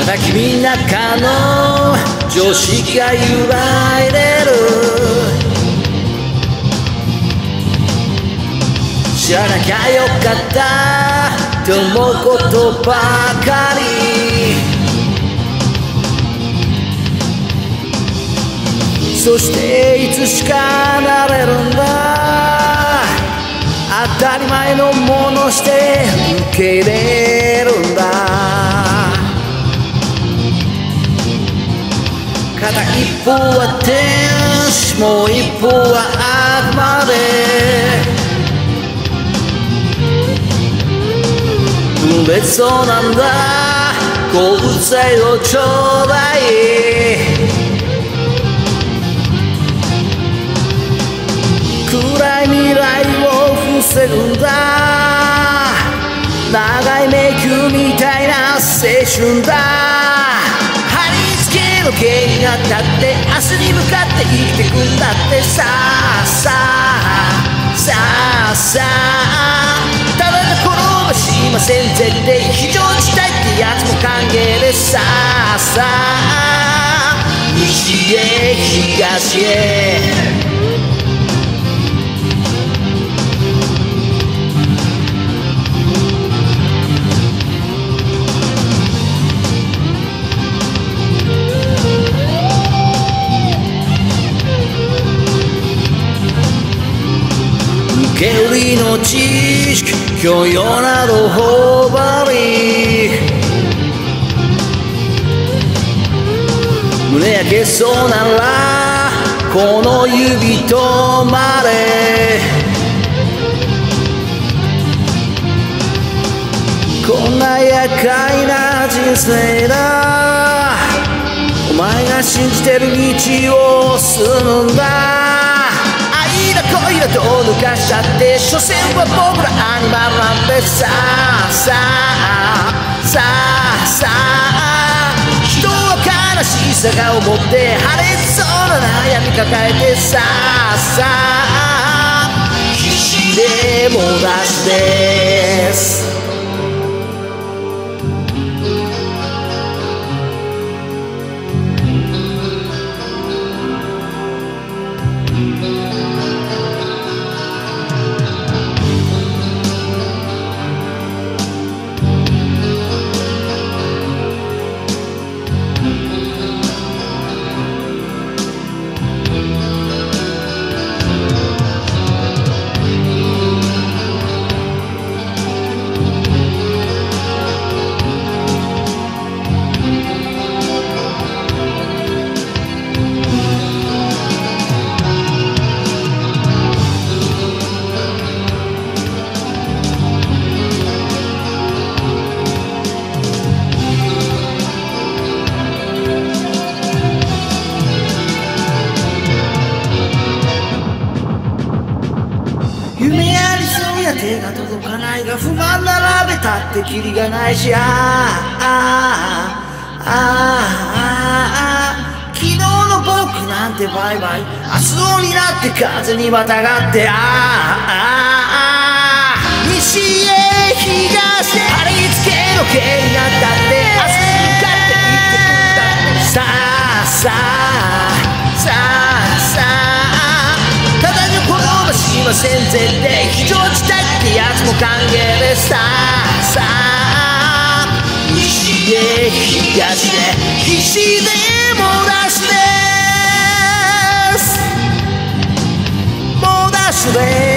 また君中の常識が揺らいでる知らなきゃよかった。って思うことばかり。そしていつしかなれるんだ。当たり前のものして受け入れ。一方は天使もう一方は悪魔で。分別そうなんだ。交際をちょうだい暗い未来を防ぐんだ。長い迷宮みたいな青春だ。時計になったって明日に向かって生きてくんだって。さあさあさあさあ。ただの転ばしません。絶対非常事態ってやつも歓迎でさあさあ。西へ東へ。受け売りの知識教養など頬張り。胸焼けそうならこの指止まれ。こんな厄介な人生だ。お前が信じてる道を進むんだ。愛だ恋だと抜かしちゃって所詮は僕らアニマルなんでさあさあさあさあ人は悲しさが思って晴れそうな悩み抱えてさあさあ必死でも出すです手が届かないが不満並べたってキリがないしああああああ昨日の僕なんてバイバイ。明日になって風にまたがってああああ西へ東へ。貼り付けの刑になったって。明日に向かって生きてくんだって。さあさあ。ばしません絶対非常事態ってやつも歓迎でさあさあ西へ東へ必死でも出しですもうダッシュです